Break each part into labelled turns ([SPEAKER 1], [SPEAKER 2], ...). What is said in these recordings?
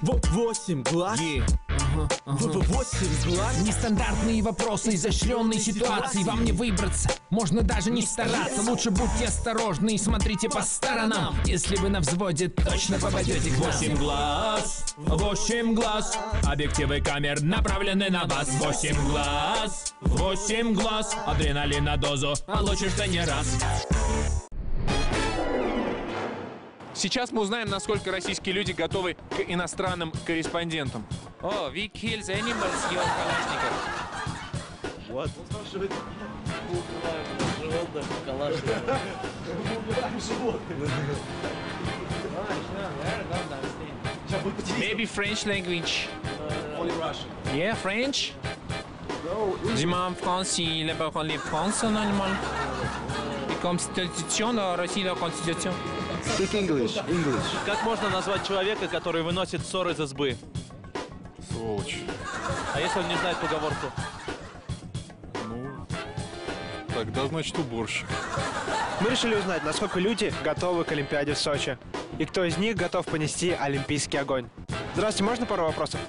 [SPEAKER 1] Восемь глаз. Восемь глаз.
[SPEAKER 2] Нестандартные вопросы, изощренные ситуации. Вам не выбраться, можно даже не стараться. Лучше будьте осторожны и смотрите по сторонам. Если вы на взводе, точно попадете к нам. Восемь глаз, восемь глаз. Объективы камер направлены на вас. Восемь глаз, восемь глаз. Адреналин на дозу, получишь ты не раз
[SPEAKER 3] Сейчас мы узнаем, насколько российские люди готовы к иностранным корреспондентам.
[SPEAKER 4] Oh, we kills animals, your Kalashnikov.
[SPEAKER 1] Вот.
[SPEAKER 4] Maybe French language. Yeah, French. Dis-moi en France, il est pas les France normal. Et Constitution,
[SPEAKER 5] Speak English, English.
[SPEAKER 6] Как можно назвать человека, который выносит ссор из избы?
[SPEAKER 5] Сволочь.
[SPEAKER 6] А если он не знает поговорку?
[SPEAKER 5] Ну, тогда значит уборщик.
[SPEAKER 7] Мы решили узнать, насколько люди готовы к Олимпиаде в Сочи. И кто из них готов понести олимпийский огонь. Здравствуйте, можно пару вопросов?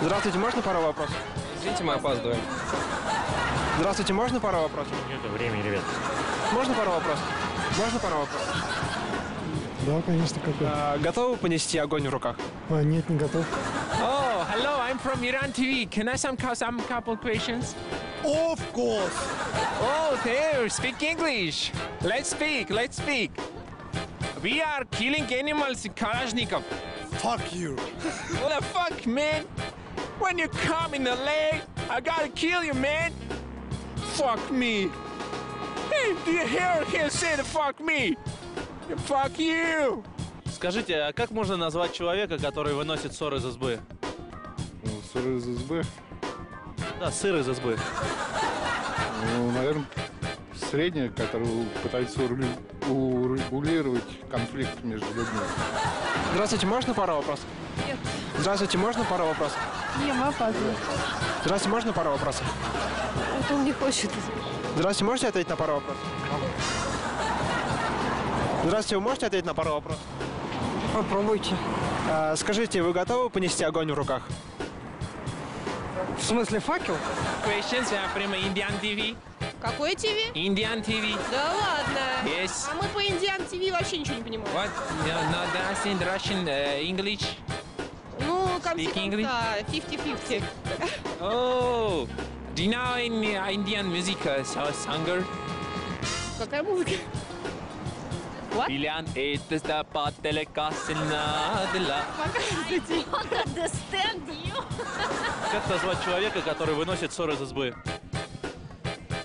[SPEAKER 7] Здравствуйте, можно пару вопросов?
[SPEAKER 4] Извините, мы опаздываем.
[SPEAKER 7] Здравствуйте, можно пару вопросов?
[SPEAKER 8] Нет времени, ребят.
[SPEAKER 7] Можно пару вопросов? Можно пару вопросов?
[SPEAKER 9] Да, конечно, какой.
[SPEAKER 7] А, готовы понести огонь в руках?
[SPEAKER 9] А, нет, не готов.
[SPEAKER 4] Oh, hello, I'm from Iran TV. Can I some some couple questions?
[SPEAKER 1] Of course.
[SPEAKER 4] Oh, there, speak English. Let's speak, let's speak. We are killing animals in Kalashnikov.
[SPEAKER 1] Fuck you.
[SPEAKER 4] What the fuck, man? When you come in the leg, I gotta kill you, man. Fuck me. You hear him say the fuck me? Fuck you.
[SPEAKER 6] Скажите, а как можно назвать человека, который выносит ссор из избы?
[SPEAKER 5] Ну, ссор из СБ.
[SPEAKER 6] Да, сыр из избы.
[SPEAKER 5] Ну, наверное, средняя, который пытается урегу- урегулировать конфликт между людьми.
[SPEAKER 7] Здравствуйте, можно пару вопросов?
[SPEAKER 10] Нет.
[SPEAKER 7] Здравствуйте, можно пару вопросов?
[SPEAKER 10] Не, мы опаздываем.
[SPEAKER 7] Здравствуйте, можно пару вопросов?
[SPEAKER 10] Вот он не хочет.
[SPEAKER 7] Здравствуйте, можете ответить на пару вопросов? Здравствуйте, вы можете ответить на пару вопросов?
[SPEAKER 9] Попробуйте.
[SPEAKER 7] А, скажите, вы готовы понести огонь в руках?
[SPEAKER 9] В смысле факел?
[SPEAKER 4] Questions are from Indian TV.
[SPEAKER 10] Какой ТВ?
[SPEAKER 4] Indian TV.
[SPEAKER 10] Да ладно.
[SPEAKER 4] Yes.
[SPEAKER 10] А мы по Индиан ТВ вообще ничего не понимаем.
[SPEAKER 4] What? No, no, in Russian, uh, English.
[SPEAKER 10] Ну,
[SPEAKER 4] Speak
[SPEAKER 10] конце
[SPEAKER 4] English?
[SPEAKER 10] конца, 50-50.
[SPEAKER 4] Oh, do you know uh, Indian music uh, so- singer?
[SPEAKER 10] Какая музыка?
[SPEAKER 4] Bilan etes da patele kasinadla.
[SPEAKER 10] Показывайте.
[SPEAKER 6] Как назвать человека, который выносит ссор из избы?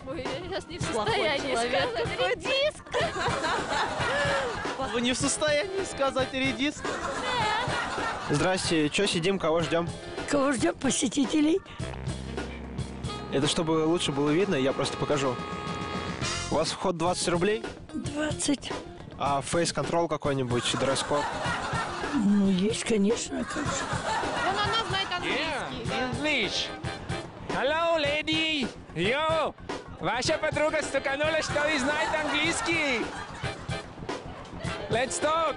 [SPEAKER 10] Ой, я сейчас не в
[SPEAKER 11] состоянии сказать
[SPEAKER 10] Какой диск?
[SPEAKER 6] Вы не в состоянии сказать редиск?
[SPEAKER 7] Здрасте, что сидим, кого ждем?
[SPEAKER 11] Кого ждем? Посетителей?
[SPEAKER 7] Это чтобы лучше было видно, я просто покажу. У вас вход 20 рублей,
[SPEAKER 11] 20.
[SPEAKER 7] а фейс-контрол какой-нибудь, дресс-код.
[SPEAKER 11] Ну, есть, конечно, как же.
[SPEAKER 10] Вон она знает
[SPEAKER 4] Yeah,
[SPEAKER 10] английский. да.
[SPEAKER 4] English. Hello, lady. Yo, ваша подруга стуканула, что и знает английский. Let's talk.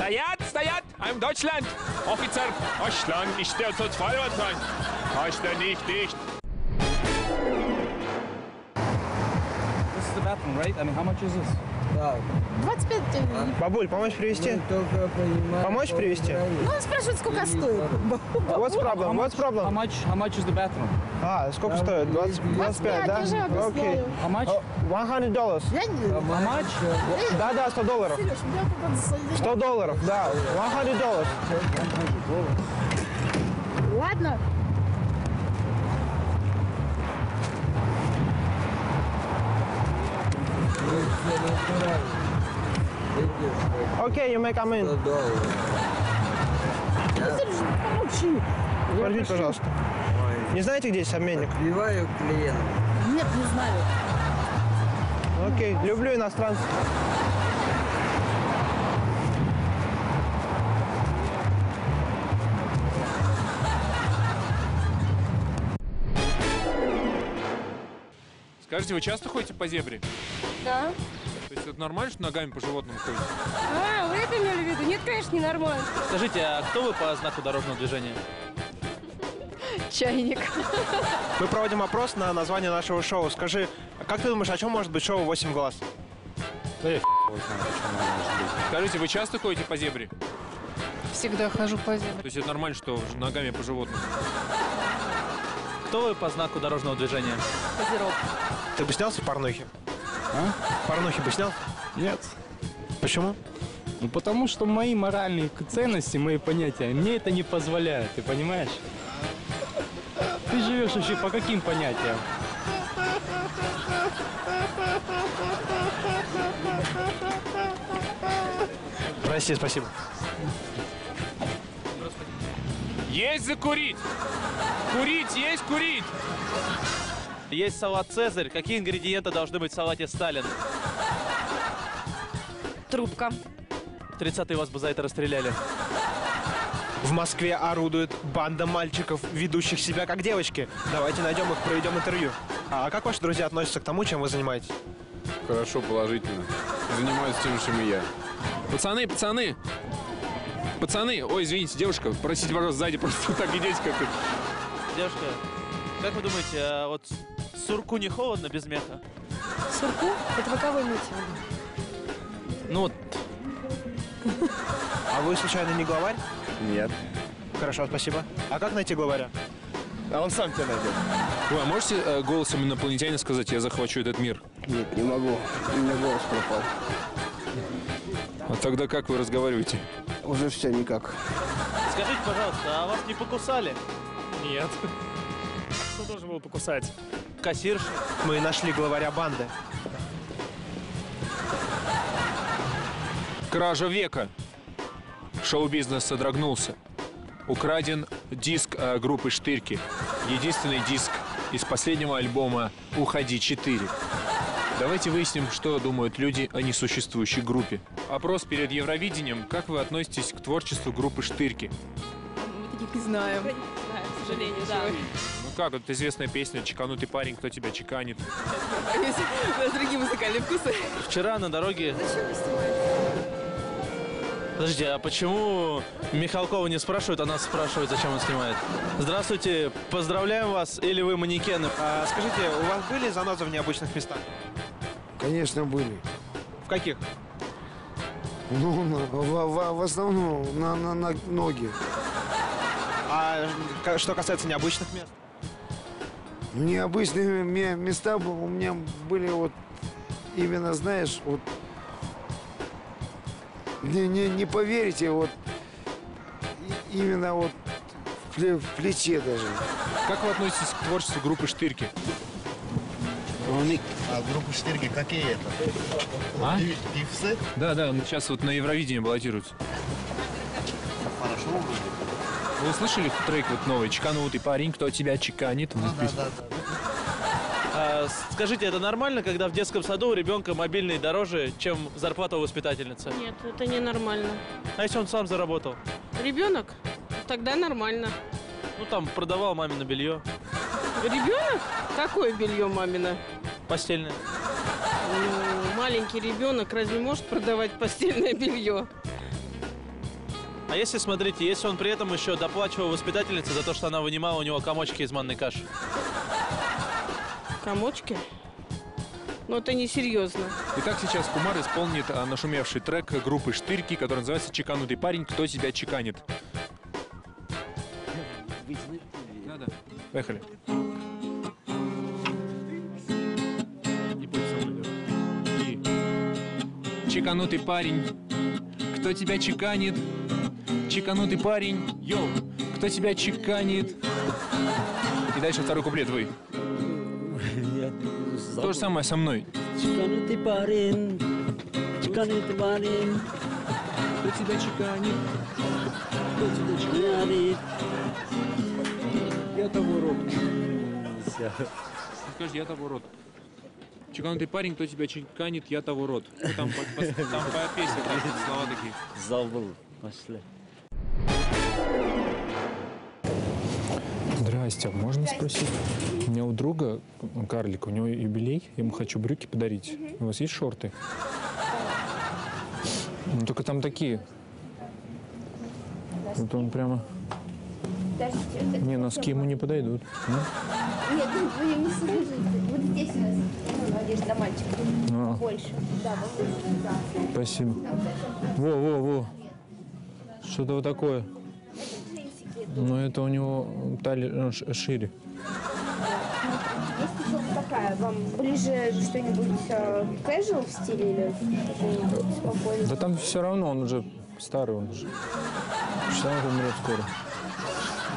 [SPEAKER 4] Sayat, Sayat, I'm Deutschland. Offizier, Deutschland, ich stehe soll Feuerwehr sein. Heißt er nicht, nicht.
[SPEAKER 8] This is the bathroom, right? I mean, how much is this?
[SPEAKER 10] 25
[SPEAKER 7] Бабуль, помочь привезти? Помочь привезти?
[SPEAKER 10] Ну, он спрашивает, сколько стоит.
[SPEAKER 7] What's problem? What's
[SPEAKER 8] How
[SPEAKER 7] problem?
[SPEAKER 8] much? How much is the bathroom?
[SPEAKER 7] А, сколько стоит? 20, 25, да? Окей.
[SPEAKER 8] How much?
[SPEAKER 7] О, 100 долларов.
[SPEAKER 10] Я не...
[SPEAKER 8] How much?
[SPEAKER 7] Да, да, 100 долларов.
[SPEAKER 10] Сереж, меня тут надо садить.
[SPEAKER 7] 100 долларов, да. 100 долларов.
[SPEAKER 10] Ладно.
[SPEAKER 7] Окей, you may come in. Подождите, пожалуйста. Не знаете, где здесь обменник?
[SPEAKER 9] Убиваю клиента.
[SPEAKER 10] Нет, не знаю.
[SPEAKER 7] Окей, люблю иностранцев.
[SPEAKER 3] Скажите, вы часто ходите по зебре?
[SPEAKER 11] Да.
[SPEAKER 2] Есть это нормально, что ногами по животному ходить?
[SPEAKER 12] А, вы это имели в виду? Нет, конечно, не нормально.
[SPEAKER 6] Скажите, а кто вы по знаку дорожного движения?
[SPEAKER 12] Чайник.
[SPEAKER 7] Мы проводим опрос на название нашего шоу. Скажи, а как ты думаешь, о чем может быть шоу «8 глаз»?
[SPEAKER 2] Скажите, вы часто ходите по зебре?
[SPEAKER 12] Всегда хожу по зебре.
[SPEAKER 2] То есть это нормально, что ногами по животному?
[SPEAKER 6] Кто вы по знаку дорожного движения?
[SPEAKER 12] Козерог.
[SPEAKER 7] Ты бы снялся в порнухе? А? В порнухе бы?
[SPEAKER 8] Нет.
[SPEAKER 7] Почему?
[SPEAKER 8] Ну потому что мои моральные ценности, мои понятия, мне это не позволяют, ты понимаешь? Ты живешь вообще по каким понятиям?
[SPEAKER 7] Прости, спасибо.
[SPEAKER 2] Есть закурить! Курить, есть курить!
[SPEAKER 6] Есть салат «Цезарь». Какие ингредиенты должны быть в салате «Сталин»?
[SPEAKER 12] Трубка.
[SPEAKER 6] 30-е вас бы за это расстреляли.
[SPEAKER 7] В Москве орудует банда мальчиков, ведущих себя как девочки. Давайте найдем их, проведем интервью. А как ваши друзья относятся к тому, чем вы занимаетесь?
[SPEAKER 13] Хорошо, положительно. Занимаюсь тем, чем и я.
[SPEAKER 2] Пацаны, пацаны! Пацаны, ой, извините, девушка, простите, пожалуйста, сзади просто так идите как-то.
[SPEAKER 6] Девушка, как вы думаете, а вот сурку не холодно без меха?
[SPEAKER 12] Сурку? Это вы кого имеете в виду?
[SPEAKER 6] Ну вот,
[SPEAKER 7] А вы случайно не главарь?
[SPEAKER 13] Нет.
[SPEAKER 7] Хорошо, спасибо. А как найти главаря?
[SPEAKER 13] А он сам тебя найдет.
[SPEAKER 2] Вы а можете э, голосом инопланетянина сказать, я захвачу этот мир?
[SPEAKER 14] Нет, не могу. У меня голос пропал.
[SPEAKER 2] А тогда как вы разговариваете?
[SPEAKER 14] Уже все никак.
[SPEAKER 6] скажите, пожалуйста, а вас не покусали?
[SPEAKER 8] Нет. Кто должен был покусать?
[SPEAKER 6] Кассирша?
[SPEAKER 7] Мы нашли главаря банды.
[SPEAKER 2] Кража века. Шоу-бизнес содрогнулся. Украден диск э, группы Штырки. Единственный диск из последнего альбома «Уходи 4». Давайте выясним, что думают люди о несуществующей группе. Опрос перед Евровидением. Как вы относитесь к творчеству группы Штырки?
[SPEAKER 12] Мы таких не знаем. К сожалению, да.
[SPEAKER 2] Ну как, вот известная песня «Чеканутый парень, кто тебя чеканит».
[SPEAKER 12] У нас другие музыкальные вкусы.
[SPEAKER 6] Вчера на дороге...
[SPEAKER 12] Зачем вы снимаете?
[SPEAKER 6] Подождите, а почему Михалкова не спрашивают, а нас спрашивают, зачем он снимает? Здравствуйте, поздравляем вас, или вы манекены?
[SPEAKER 7] А, скажите, у вас были занозы в необычных местах?
[SPEAKER 14] Конечно, были.
[SPEAKER 7] В каких?
[SPEAKER 14] Ну, на- в, в- в основном на, на, на ноги.
[SPEAKER 7] А что касается необычных мест?
[SPEAKER 14] Необычные ме- места у меня были вот именно, знаешь, вот не, не, не поверите, вот именно вот в, пле- в плече даже.
[SPEAKER 2] Как вы относитесь к творчеству группы Штырки?
[SPEAKER 15] А группа Штырки какие это?
[SPEAKER 2] А?
[SPEAKER 15] Певцы?
[SPEAKER 2] Да, да, сейчас вот на Евровидении баллотируются.
[SPEAKER 15] Хорошо вроде.
[SPEAKER 2] Вы слышали трек вот новый «Чеканутый парень, кто тебя чеканит»?
[SPEAKER 15] Да, да, да.
[SPEAKER 6] А, скажите, это нормально, когда в детском саду у ребенка мобильный дороже, чем зарплата у воспитательницы?
[SPEAKER 12] Нет, это ненормально.
[SPEAKER 6] А если он сам заработал?
[SPEAKER 12] Ребенок? Тогда нормально.
[SPEAKER 6] Ну там продавал мамино белье,
[SPEAKER 12] Ребенок? Какое белье мамино?
[SPEAKER 6] постельное.
[SPEAKER 12] Ну, маленький ребенок разве может продавать постельное белье?
[SPEAKER 6] А если, смотрите, если он при этом еще доплачивал воспитательнице за то, что она вынимала у него комочки из манной каши?
[SPEAKER 12] Комочки? Ну, это несерьезно.
[SPEAKER 2] Итак, сейчас Кумар исполнит а, нашумевший трек группы Штырки, который называется «Чеканутый парень, кто тебя чеканит». Да, да. Поехали. И. Чеканутый парень, кто тебя чеканит? Чеканутый парень, йоу, кто тебя чеканит? И дальше второй куплет вы. То же самое со мной.
[SPEAKER 9] Чеканутый парень, чеканутый парень,
[SPEAKER 2] Кто тебя чеканит?
[SPEAKER 9] кто тебя чеканит?
[SPEAKER 2] Я того рода. Скажи, я того рода. Чеканутый парень, кто тебя чеканит, я того род. Там, по, по- там по песне слова такие.
[SPEAKER 8] Забыл. Пошли.
[SPEAKER 3] Настя, можно спросить? У меня у друга карлика, у него юбилей, я ему хочу брюки подарить. У вас есть шорты? Ну, только там такие. Вот он прямо... Не, носки ему не подойдут. Ну,
[SPEAKER 16] Нет, ну, вы не служите. Вот здесь у нас ну, одежда мальчика.
[SPEAKER 3] А.
[SPEAKER 16] Больше. Да,
[SPEAKER 3] спасибо. Во, во, во. Что-то вот такое. Но это у него талия э, шире.
[SPEAKER 16] Такая. Вам ближе что-нибудь э, casual в стиле или спокойный?
[SPEAKER 3] Да там все равно, он уже старый, он уже. Считаю, он умрет скоро.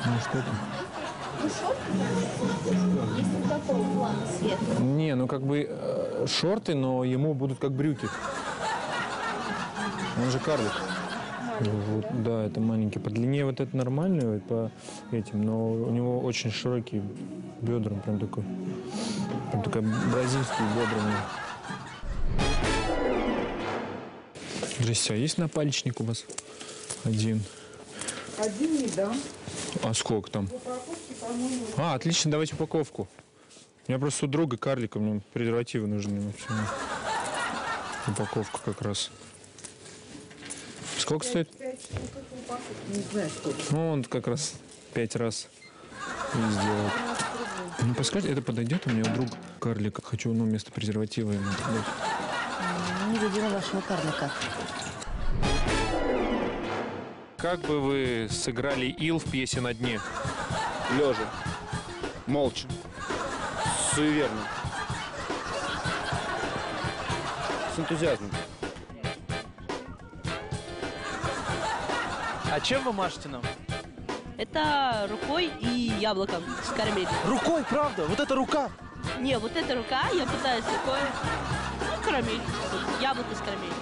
[SPEAKER 3] Ну что
[SPEAKER 16] светлый.
[SPEAKER 3] Не, ну как бы э, шорты, но ему будут как брюки. Он же карлик. Вот, да, это маленький. По длине вот это нормальный, вот по этим, но у него очень широкие бедра, прям такой, прям такая бразильские бедра. Здрасте, а есть напальчник у вас? Один.
[SPEAKER 17] Один не дам.
[SPEAKER 3] А сколько там? А, отлично, давайте упаковку. У меня просто у друга карлика, мне презервативы нужны. Упаковка как раз. Сколько стоит?
[SPEAKER 17] Не знаю, сколько.
[SPEAKER 3] Ну, он как раз пять раз и сделает. Ну, подскажите, это подойдет? У меня у друга карлика. Хочу, ну, вместо презерватива ему дать.
[SPEAKER 18] Не видела вашего карлика.
[SPEAKER 3] Как бы вы сыграли ил в пьесе «На дне»?
[SPEAKER 5] Лежа. Молча. Суеверно. С энтузиазмом.
[SPEAKER 6] А чем вы машете нам?
[SPEAKER 19] Это рукой и яблоком с карамелью.
[SPEAKER 6] Рукой, правда? Вот это рука?
[SPEAKER 19] Не, вот эта рука, я пытаюсь рукой. Ну, карамель. Яблоко с карамелью.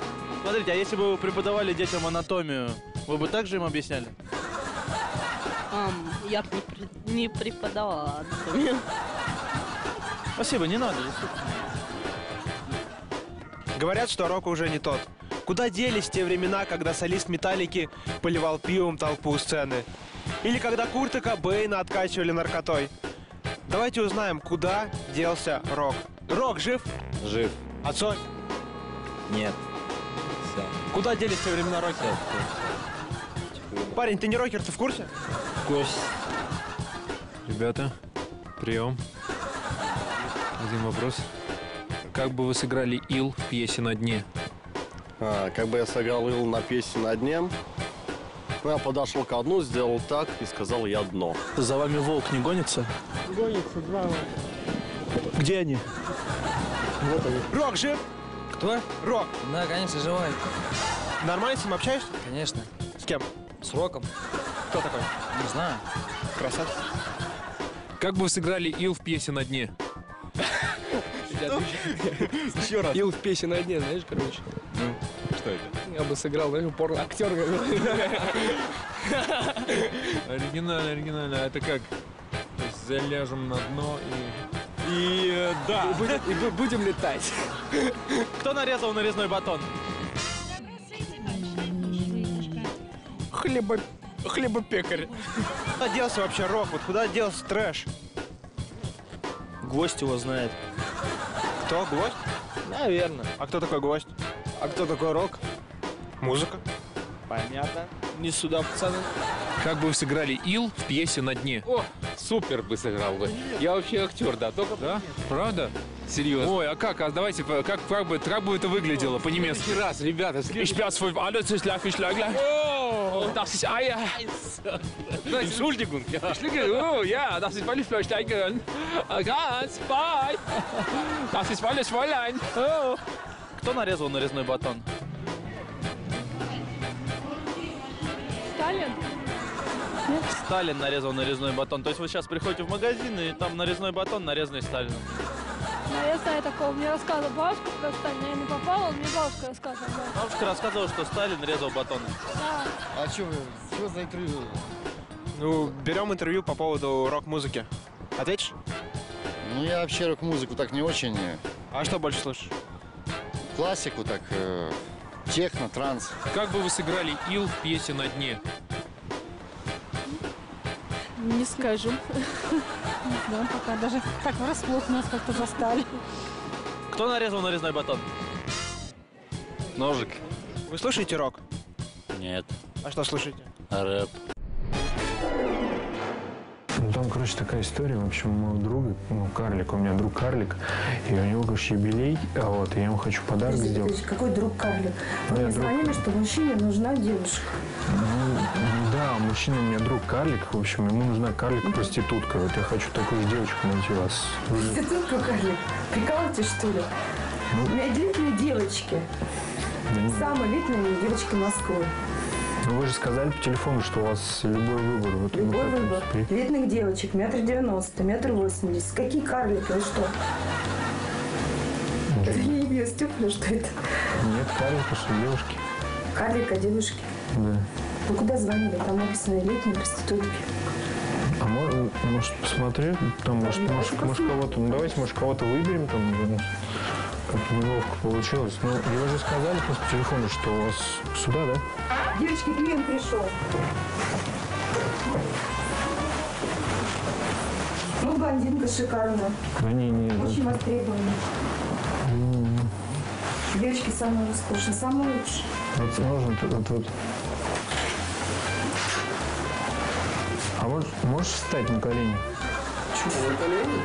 [SPEAKER 6] Смотрите, а если бы вы преподавали детям анатомию, вы бы также им объясняли?
[SPEAKER 19] Ам, я бы не, при- не преподавала анатомию.
[SPEAKER 6] Спасибо, не надо.
[SPEAKER 7] Говорят, что рок уже не тот. Куда делись те времена, когда солист Металлики поливал пивом толпу у сцены? Или когда Курта Кобейна откачивали наркотой? Давайте узнаем, куда делся рок. Рок жив?
[SPEAKER 5] Жив.
[SPEAKER 7] А Цой?
[SPEAKER 5] Нет.
[SPEAKER 7] Куда делись те времена рокера? Парень, ты не рокер, ты в курсе?
[SPEAKER 3] Кость. Ребята, прием. Один вопрос. Как бы вы сыграли ил в пьесе «На дне»?
[SPEAKER 20] А, как бы я сыграл ил на песне на дне, ну, я подошел к дну, сделал так и сказал я дно.
[SPEAKER 6] За вами волк не гонится?
[SPEAKER 17] Гонится два.
[SPEAKER 6] Где они?
[SPEAKER 7] Вот они. Рок жив?
[SPEAKER 21] Кто?
[SPEAKER 7] Рок.
[SPEAKER 21] Да, конечно, живой.
[SPEAKER 7] Нормально с ним общаешься?
[SPEAKER 21] Конечно.
[SPEAKER 7] С кем?
[SPEAKER 21] С Роком.
[SPEAKER 7] Кто такой?
[SPEAKER 21] Не знаю.
[SPEAKER 7] Красавчик.
[SPEAKER 3] Как бы вы сыграли ил в пьесе «На дне»?
[SPEAKER 21] Еще раз. Ил в песне на дне, знаешь, короче.
[SPEAKER 3] Что это?
[SPEAKER 21] Я бы сыграл, знаешь, порно актер
[SPEAKER 3] Оригинально, оригинально. Это как? То есть заляжем на дно и...
[SPEAKER 21] И э, да. И будем, и бу- будем летать.
[SPEAKER 6] Кто нарезал нарезной батон?
[SPEAKER 21] Хлеба... Хлебопекарь.
[SPEAKER 7] Куда делся вообще рок? Вот куда делся трэш?
[SPEAKER 6] Гость его знает.
[SPEAKER 7] Кто? Гвоздь?
[SPEAKER 21] Наверное.
[SPEAKER 7] А кто такой гвоздь?
[SPEAKER 21] А кто такой Рок?
[SPEAKER 7] Музыка.
[SPEAKER 21] Понятно. Не сюда, пацаны.
[SPEAKER 3] Как бы вы сыграли ил в пьесе «На дне»?
[SPEAKER 22] О, супер бы сыграл бы. Я вообще актер, да, только...
[SPEAKER 3] Да? Правда?
[SPEAKER 22] Серьезно.
[SPEAKER 3] Ой, а как? А давайте, как, как, бы, как бы это выглядело по-немецки?
[SPEAKER 22] Раз, ребята,
[SPEAKER 3] Ich
[SPEAKER 22] следующий
[SPEAKER 3] werde für alles ist gleich, ich gleich.
[SPEAKER 22] О,
[SPEAKER 3] Das ist Eier.
[SPEAKER 22] Entschuldigung, ja.
[SPEAKER 3] Oh, ja, das ist meine Flöchteigerin. Ganz, bye. Das ist meine Fräulein. Oh.
[SPEAKER 6] Кто нарезал нарезной батон?
[SPEAKER 12] Сталин?
[SPEAKER 6] Сталин нарезал нарезной батон. То есть вы сейчас приходите в магазин, и там нарезной батон, нарезанный Сталином.
[SPEAKER 23] Ну, я знаю такого. Мне рассказывала бабушка про Сталина. Я не попала, мне бабушка рассказывала. Да.
[SPEAKER 6] Бабушка рассказывала, что Сталин резал батоны.
[SPEAKER 23] Да.
[SPEAKER 14] А что, что за интервью?
[SPEAKER 7] Ну, берем интервью по поводу рок-музыки. Ответишь?
[SPEAKER 14] Ну, я вообще рок-музыку так не очень.
[SPEAKER 7] А что больше слушаешь?
[SPEAKER 14] Классику так, э, техно, транс.
[SPEAKER 3] Как бы вы сыграли ил в пьесе «На дне»?
[SPEAKER 10] Не скажем.
[SPEAKER 23] Не пока. Даже так врасплох нас как-то застали.
[SPEAKER 6] Кто нарезал нарезной батон?
[SPEAKER 7] Ножик. Вы слушаете рок?
[SPEAKER 20] Нет.
[SPEAKER 7] А что слушаете?
[SPEAKER 20] Рэп.
[SPEAKER 3] Ну, там, короче, такая история. В общем, у моего друга, ну, карлик, у меня друг карлик, и у него, короче, юбилей, а вот, и я ему хочу подарок
[SPEAKER 17] Подожди,
[SPEAKER 3] сделать.
[SPEAKER 17] подожди, какой друг карлик?
[SPEAKER 3] Ну,
[SPEAKER 17] Вы мне
[SPEAKER 3] друг.
[SPEAKER 17] звонили, что мужчине нужна девушка.
[SPEAKER 3] Ну, да, мужчина у меня друг карлик, в общем, ему нужна карлик-проститутка. Вот я хочу такую же девочку найти вас.
[SPEAKER 17] Проститутка карлик. Прикалываете, что ли? У меня элитные девочки.
[SPEAKER 3] Да
[SPEAKER 17] Самые элитные девочки Москвы.
[SPEAKER 3] Ну, вы же сказали по телефону, что у вас любой выбор. Вот, ну,
[SPEAKER 17] Любой выбор.
[SPEAKER 3] при-
[SPEAKER 17] Элитных девочек. Метр девяносто, метр восемьдесят. Какие карлики? Вы что? Это я не вижу, Степля, что это?
[SPEAKER 3] Нет, карлика, что девушки.
[SPEAKER 17] Карлик, а девушки?
[SPEAKER 3] Да.
[SPEAKER 17] Вы куда звонили? Там написано элитные проститутки.
[SPEAKER 3] А может, может посмотреть, там, может, может, может кого-то, ну давайте, может, кого-то выберем, там, ну, как-то неловко получилось. Ну, вы же сказали просто по телефону, что у вас сюда, да?
[SPEAKER 17] Девочки, клиент пришел. Ну, блондинка шикарная.
[SPEAKER 3] Да не, не, да.
[SPEAKER 17] Очень востребованная.
[SPEAKER 3] М,
[SPEAKER 17] Девочки самые роскошные, самые лучшие.
[SPEAKER 3] Вот можно, вот, вот, вот. А можешь, можешь встать на колени?
[SPEAKER 9] Чего, на колени?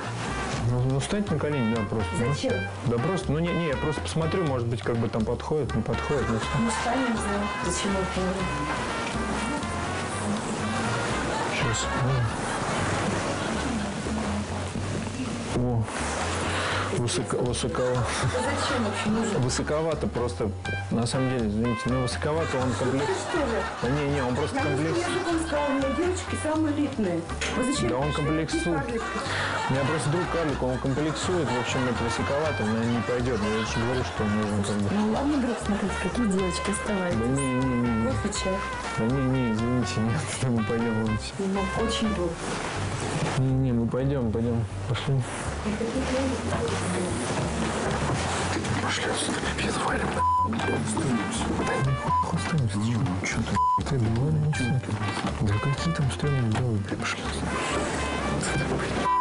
[SPEAKER 3] Ну, ну, встать на колени, да, просто. ну.
[SPEAKER 17] Зачем?
[SPEAKER 3] Да просто, ну не, не, я просто посмотрю, может быть, как бы там подходит, не подходит. Ну,
[SPEAKER 17] Ну, за... Зачем это?
[SPEAKER 3] Сейчас. О, высоко, высоковато.
[SPEAKER 17] Зачем вообще нужен?
[SPEAKER 3] Высоковато просто, на самом деле, извините, ну высоковато он комплекс.
[SPEAKER 17] Что же?
[SPEAKER 3] Да не, не, он просто комплекс.
[SPEAKER 17] языком сказала, у меня девочки самые элитные. Вы зачем?
[SPEAKER 3] Да он комплексует. У меня просто друг карлик, он комплексует, в общем, это высоковато, но не пойдет. Я же говорю, что нужно как бы.
[SPEAKER 17] Ну ладно, друг, смотрите, какие девочки
[SPEAKER 3] Да
[SPEAKER 17] оставайтесь.
[SPEAKER 3] не, не, не.
[SPEAKER 17] Кофе, чай.
[SPEAKER 3] Да не, не, извините, нет, мы пойдем лучше.
[SPEAKER 17] Ну, очень был.
[SPEAKER 3] Не, не, мы пойдем, пойдем, пошли. Пошли отсюда, пипец, валим. Да не хуй останемся, ты ты, ничего. Да какие там стрёмные белые, пошли отсюда.